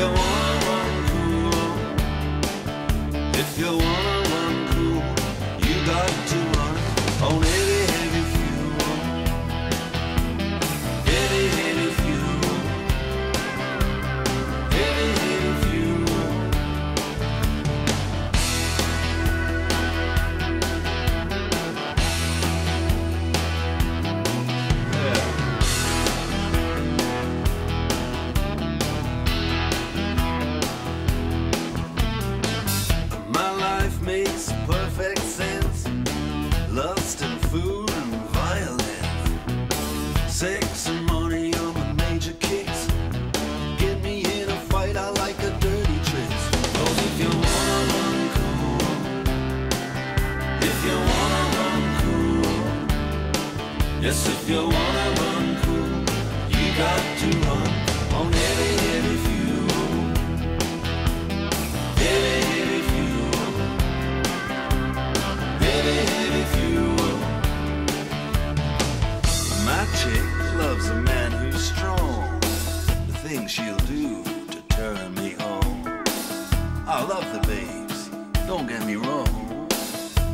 you Sex and money are my major kicks. Get me in a fight, I like a dirty if you wanna run cool, if you wanna run cool, yes, if you wanna run cool, you got to I love the babes, don't get me wrong.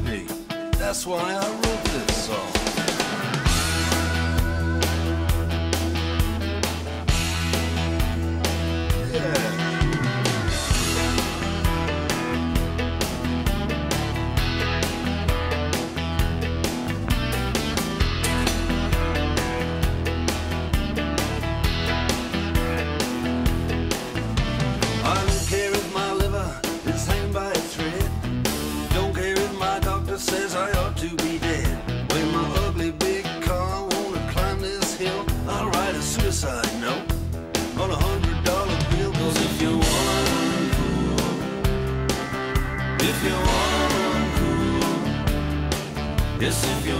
Hey, that's why I wrote this song. Says I ought to be dead. When my ugly big car wanna climb this hill, I'll write a suicide note on a hundred dollar bill. Cause if you wanna run cool, if you wanna run cool, yes, if you